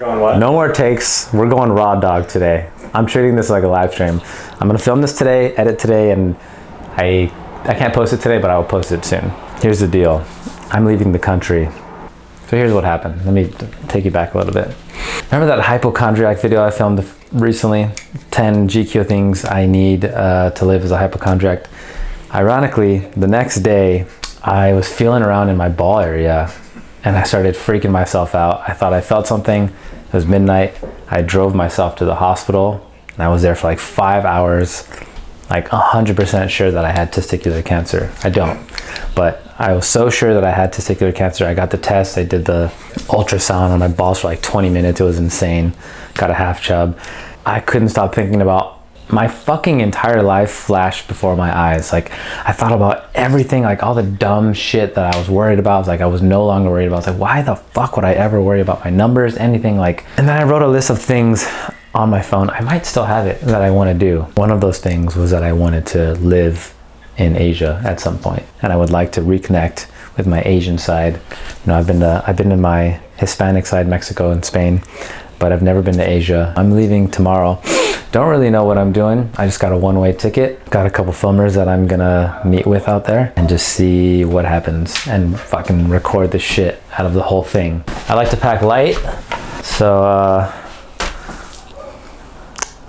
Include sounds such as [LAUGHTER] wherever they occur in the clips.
No more takes. We're going raw dog today. I'm treating this like a live stream. I'm gonna film this today, edit today, and I I can't post it today, but I will post it soon. Here's the deal. I'm leaving the country. So here's what happened. Let me take you back a little bit. Remember that hypochondriac video I filmed recently? 10 GQ things I need uh, to live as a hypochondriac. Ironically, the next day, I was feeling around in my ball area and I started freaking myself out. I thought I felt something. It was midnight. I drove myself to the hospital and I was there for like five hours, like 100% sure that I had testicular cancer. I don't, but I was so sure that I had testicular cancer. I got the test, I did the ultrasound on my balls for like 20 minutes. It was insane. Got a half chub. I couldn't stop thinking about my fucking entire life flashed before my eyes. Like I thought about everything, like all the dumb shit that I was worried about. like I was no longer worried about. I was like, why the fuck would I ever worry about my numbers, anything like? And then I wrote a list of things on my phone. I might still have it that I want to do. One of those things was that I wanted to live in Asia at some point, and I would like to reconnect with my Asian side. You know, I've been to I've been to my Hispanic side, Mexico and Spain, but I've never been to Asia. I'm leaving tomorrow. Don't really know what I'm doing. I just got a one-way ticket. Got a couple filmers that I'm gonna meet with out there and just see what happens and fucking record the shit out of the whole thing. I like to pack light, so uh,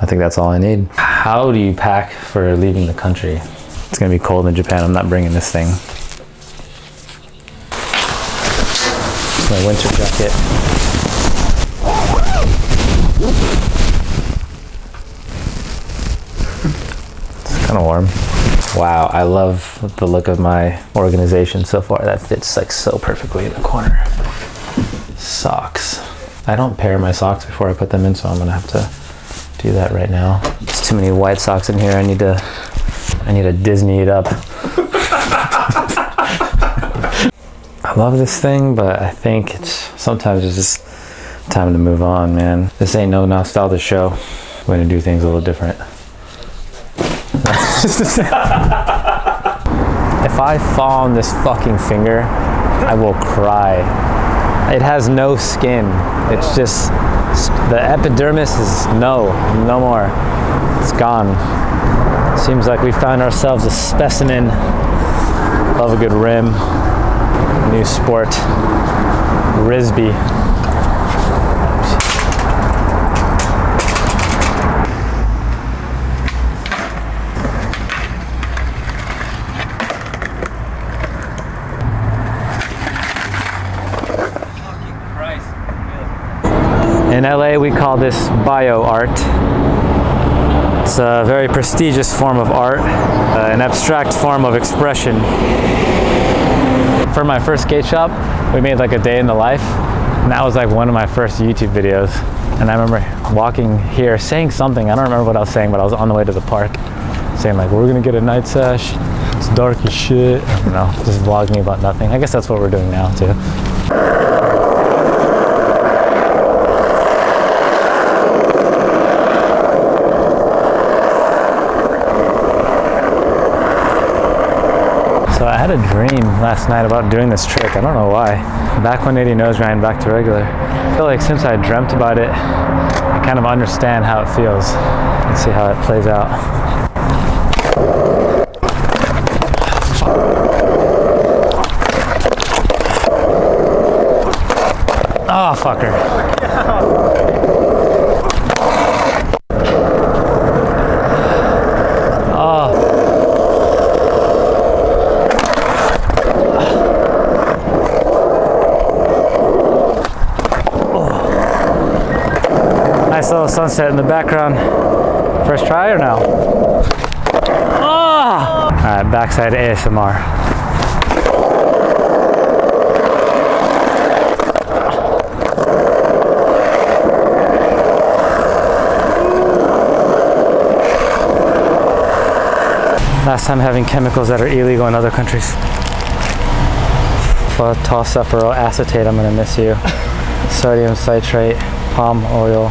I think that's all I need. How do you pack for leaving the country? It's gonna be cold in Japan. I'm not bringing this thing. My winter jacket. Kind of warm. Wow, I love the look of my organization so far. That fits like so perfectly in the corner. Socks. I don't pair my socks before I put them in, so I'm gonna have to do that right now. There's too many white socks in here. I need to I need to Disney it up. [LAUGHS] I love this thing, but I think it's sometimes it's just time to move on, man. This ain't no nostalgia show. We're gonna do things a little different. [LAUGHS] if I fall on this fucking finger, I will cry. It has no skin. It's just the epidermis is no, no more. It's gone. Seems like we found ourselves a specimen. Love a good rim. New sport. Risby. In LA, we call this bio art. It's a very prestigious form of art, uh, an abstract form of expression. For my first skate shop, we made like a day in the life, and that was like one of my first YouTube videos. And I remember walking here saying something, I don't remember what I was saying, but I was on the way to the park saying like, we're gonna get a night sesh, it's dark as shit, I don't know, just vlogging about nothing. I guess that's what we're doing now too. Had a dream last night about doing this trick. I don't know why. Back 180 nose grind, back to regular. I feel like since I dreamt about it, I kind of understand how it feels. Let's see how it plays out. Oh, fucker. Oh. Nice little sunset in the background. First try or no? Ah! Oh! All right, backside ASMR. Last time having chemicals that are illegal in other countries. Phosphoro acetate, I'm gonna miss you. Sodium citrate, palm oil,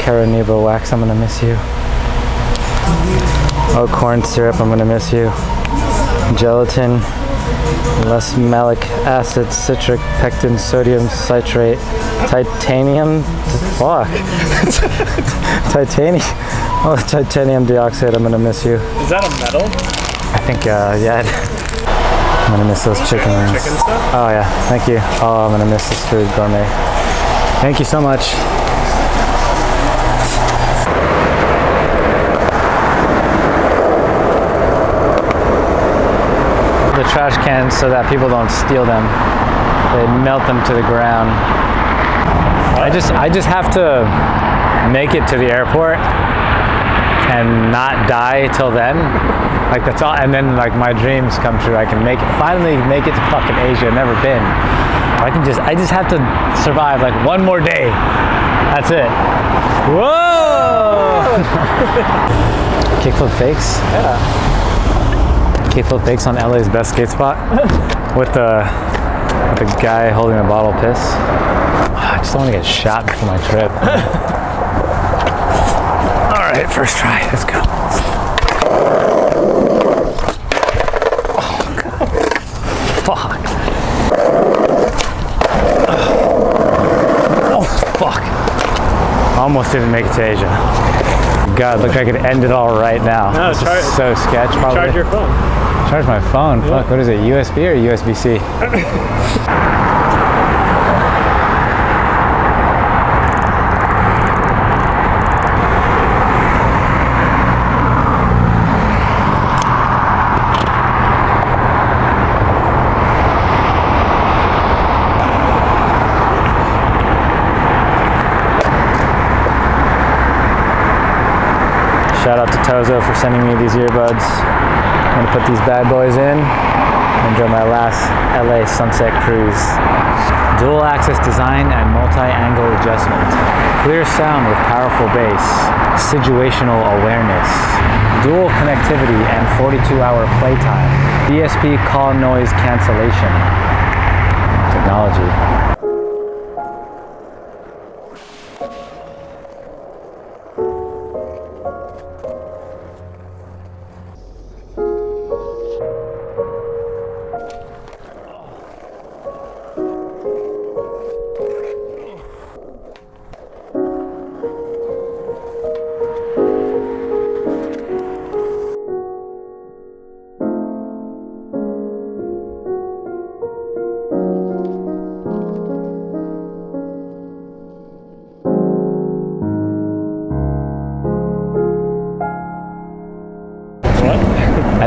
carnauba wax, I'm gonna miss you. Oh, corn syrup, I'm gonna miss you. Gelatin, less malic acid, citric, pectin, sodium citrate, titanium. Fuck. [LAUGHS] titanium. Oh, titanium dioxide. I'm gonna miss you. Is that a metal? I think, uh, yeah. [LAUGHS] I'm gonna miss those chicken wings. Chicken stuff? Oh yeah, thank you. Oh, I'm gonna miss this food gourmet. Thank you so much. The trash cans so that people don't steal them. They melt them to the ground. I just I just have to make it to the airport and not die till then. Like that's all, and then like my dreams come true. I can make it, finally make it to fucking Asia. Never been. I can just, I just have to survive like one more day. That's it. Whoa! [LAUGHS] Kickflip fakes. Yeah. Kickflip fakes on LA's best skate spot [LAUGHS] with the with the guy holding a bottle of piss. Ah, I just don't want to get shot before my trip. [LAUGHS] All right, first try. Let's go. Fuck. Oh, fuck. Almost didn't make it to Asia. God, look, I could end it all right now. No, is try- so sketch. Probably. Charge your phone. Charge my phone. Fuck, what is it? USB or USB-C? [COUGHS] Shout out to Tozo for sending me these earbuds. I'm gonna put these bad boys in. Enjoy my last LA sunset cruise. Dual axis design and multi-angle adjustment. Clear sound with powerful bass. Situational awareness. Dual connectivity and 42-hour playtime. DSP call noise cancellation. Technology.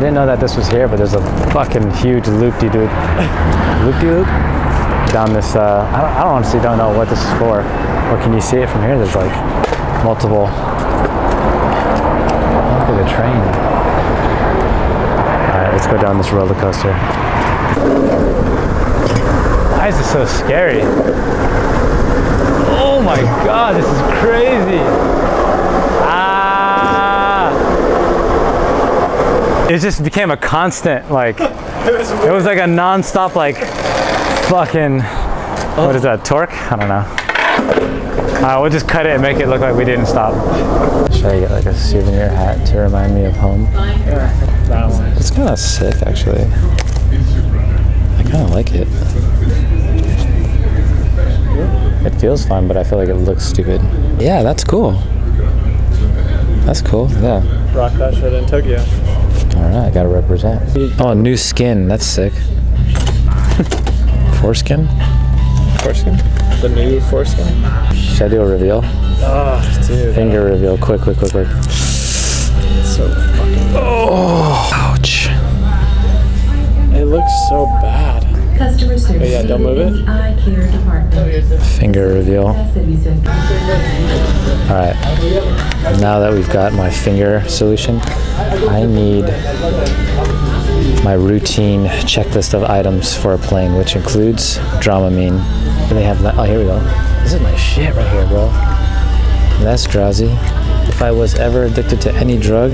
Didn't know that this was here, but there's a fucking huge loop-de-doop, loop-de-loop down this. Uh, I, don't, I don't honestly don't know what this is for. Or can you see it from here? There's like multiple. Look at the train. All right, let's go down this roller coaster. Why is this so scary? Oh my god, this is crazy. It just became a constant like [LAUGHS] it was like a non-stop like fucking what is that torque? I don't know. Uh, we'll just cut it and make it look like we didn't stop. Should i get like a souvenir hat to remind me of home? That it's kind of sick actually. I kind of like it. It feels fun but i feel like it looks stupid. Yeah that's cool. That's cool yeah. Rock that shit in Tokyo. All right, I gotta represent. Oh, new skin. That's sick. Foreskin? Foreskin? The new foreskin? Should I do a reveal? Oh, dude. Finger reveal. Quick, quick, quick, quick. So fucking. Oh, ouch. It looks so bad. Customer service. Oh, yeah, don't move it. Eye care department. Finger reveal. All right. Now that we've got my finger solution, I need my routine checklist of items for a plane, which includes Dramamine. And they have that. Oh, here we go. This is my shit right here, bro. That's drowsy. If I was ever addicted to any drug,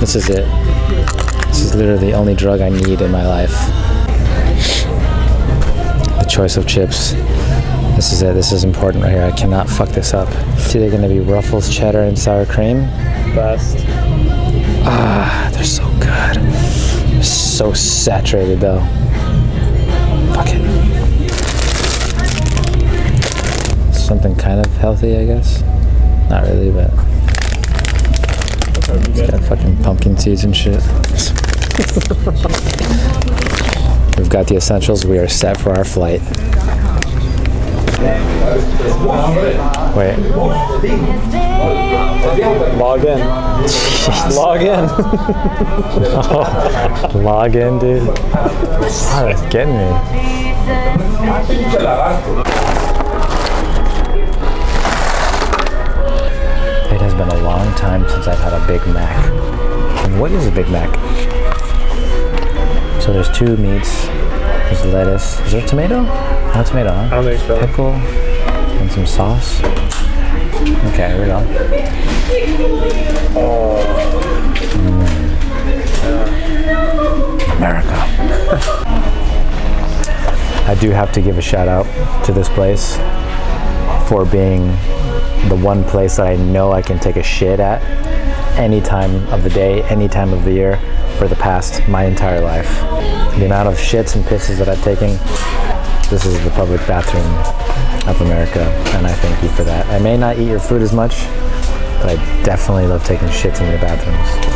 this is it. This is literally the only drug I need in my life. Choice of chips. This is it. This is important right here. I cannot fuck this up. It's either gonna be Ruffles cheddar and sour cream. Best. Ah, they're so good. They're so saturated though. Fuck it. Something kind of healthy, I guess. Not really, but it's got fucking pumpkin seeds and shit. [LAUGHS] We've got the essentials. We are set for our flight. Wait. Log in. [LAUGHS] Log in. [LAUGHS] Log in, dude. Oh, getting me. It has been a long time since I've had a Big Mac. And what is a Big Mac? So there's two meats. There's lettuce. Is there tomato? No tomato, huh? I don't think so. Pickle and some sauce. Okay, here we go. Mm. America. [LAUGHS] I do have to give a shout out to this place for being the one place that I know I can take a shit at any time of the day, any time of the year for the past my entire life. The amount of shits and pisses that I've taken, this is the public bathroom of America, and I thank you for that. I may not eat your food as much, but I definitely love taking shits in your bathrooms.